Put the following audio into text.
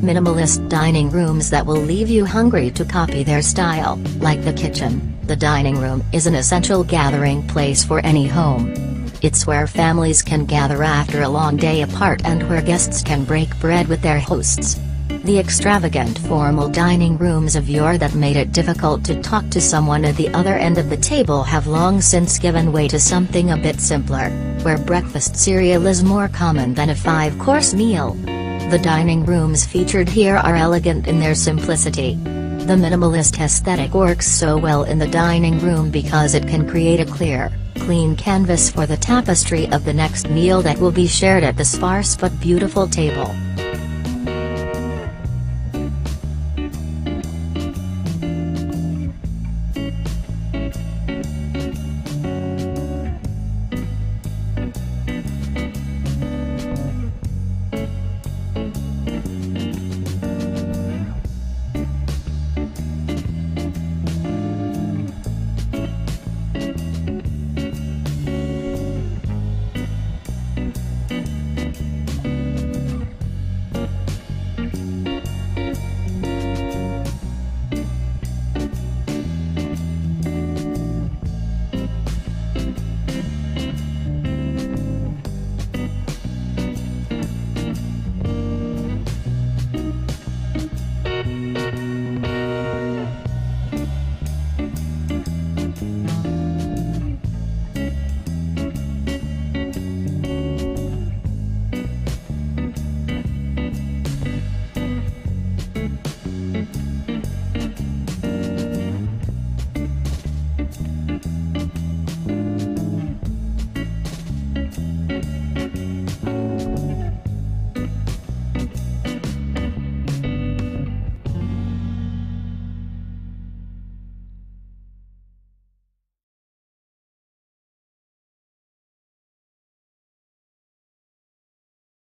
Minimalist dining rooms that will leave you hungry to copy their style, like the kitchen, the dining room is an essential gathering place for any home. It's where families can gather after a long day apart and where guests can break bread with their hosts. The extravagant formal dining rooms of yore that made it difficult to talk to someone at the other end of the table have long since given way to something a bit simpler, where breakfast cereal is more common than a five-course meal. The dining rooms featured here are elegant in their simplicity. The minimalist aesthetic works so well in the dining room because it can create a clear, clean canvas for the tapestry of the next meal that will be shared at the sparse but beautiful table.